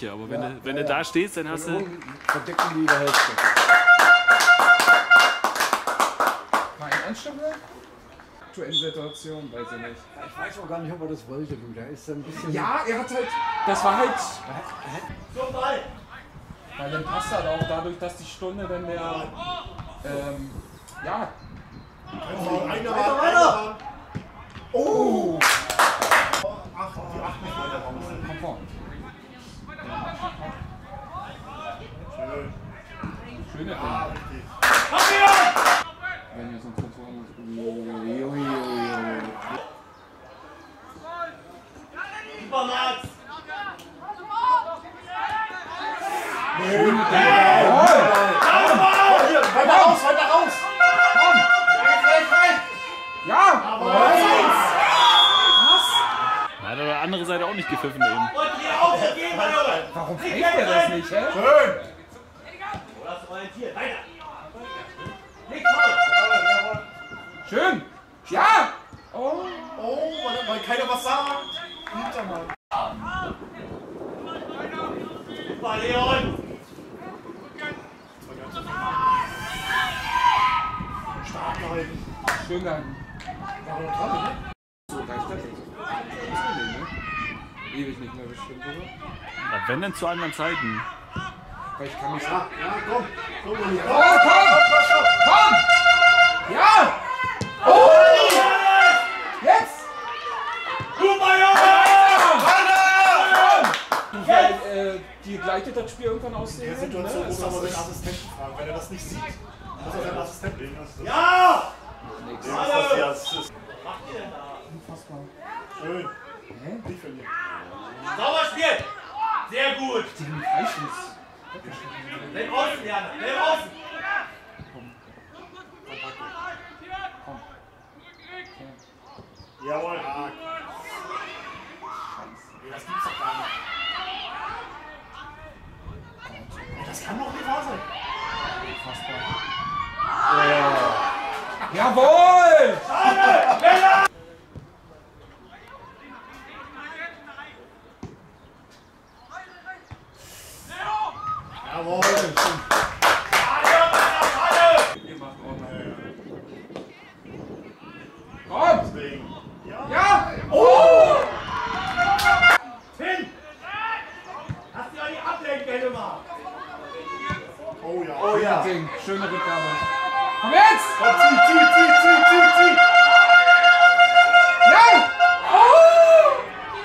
Ja, aber wenn, du, wenn du da stehst, dann hast du. Verdecken die der Hälfte. War ein Anstrengung? Aktuelle Situation, weiß ich nicht. Ich weiß auch gar nicht, ob er das wollte, du. Der ist ein bisschen. Ja, er hat halt. Das war halt. Weil dann passt halt auch dadurch, dass die Stunde dann der. Ähm, ja. Einer war, einer war. Oh! Ach, die acht nicht weiter raus. Komm vor. Schön. Schöner Ah, Ding. richtig. Wenn wir sonst von Ui, ui, ui, ui. Super, Max! Hier, weiter raus, weiter raus. Ja! Na, hat aber andere Seite auch nicht gepfiffen eben. Und hier auf, gehen wir! Warum fängt er das nicht, hä? Schön. Das ist orientiert, weiter! Schön! Ja! Oh! Oh, weil, keiner was sagt. Hintermann. Leon! Stark gehalten. Schön gehalten. War noch dran, ne? So, reicht das jetzt? Nee, ne? Ewig nicht mehr bestimmt, oder? Na, wenn denn zu anderen Zeiten. Weil ich kann mich Ja, ja, komm. Komm. Oh, komm! Komm! Ja! Oh! Jetzt! Du, weil, äh, die gleitet das Spiel irgendwann aus der Situation muss er mal seinen Assistenten fragen. Wenn er das nicht sieht, muss er seinen Assistenten legen. Also Ja! dem. Macht ihr denn da? Unfassbar. Schön. Hä? Nicht verlieren. Sauber spielen! Sehr gut! Die Freischuss. Bleib außen, Jana! Bleib außen! Jawohl. Ah. Nee, das gibt's doch gar nicht. Ey, das kann doch nicht wahr sein. Jawohl! Jawohl. Ihr macht Ordnung. Komm! Ja! Oh! Hin! Hast du ja die Ablenke gemacht! Oh ja. Oh ja. Schöne Rückgabe. Komm jetzt! Komm, zieh, zieh, zieh, zieh, zieh, zieh. Ja! Oh!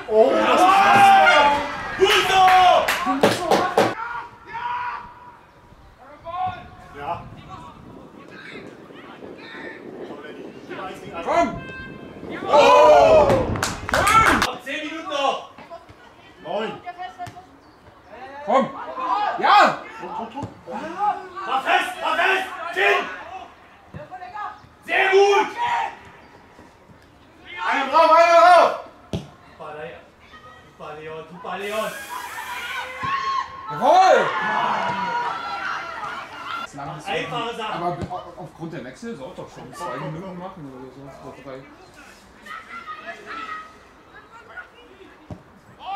Oh, das ist krass. Gut so! Ja. Komm, Lenny. Geh mal eins gegen eins. Komm! Noch 10 Minuten noch! Neun. Komm! Ja! War fest! War fest! Hin! Sehr gut! Einer drauf, einer drauf. Super, Leon! Super, Leon! Super, Leon! Jawohl! Ist Einfache Sache! Aber au- aufgrund der Wechsel soll doch schon zwei Minuten machen oder so. Oder drei.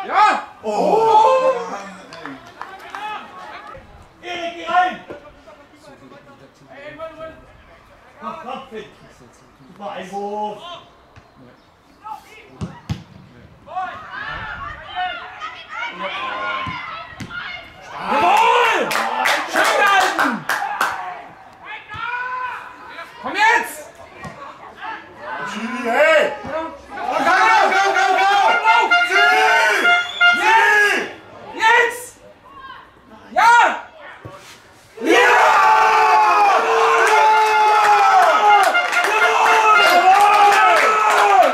Ja! Oh. Erik, geh rein! Komm, komm, Finn! Super Einwurf! Jawohl! Schön halten! Komm jetzt! Schiri, hey. Ja. Komm, komm, komm, komm, komm. Zieh. Zieh. Jetzt! Ja! Ja! Jawohl!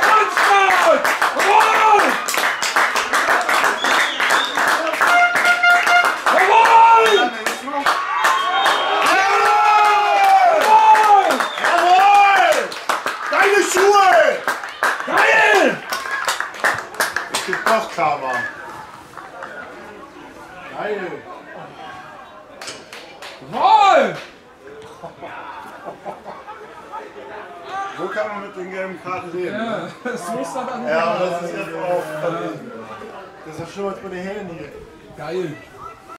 Ganz stark! Jawohl! Jawohl! Jawohl! Jawohl. Deine Schuhe. Geil! Karma. Geil. Jawohl! So kann man mit den gelben Karten reden. Ja, ne? das muss dann an Ja, das ist jetzt auch. Das Das ist ja schlimmer als bei der Hähne hier. Geil.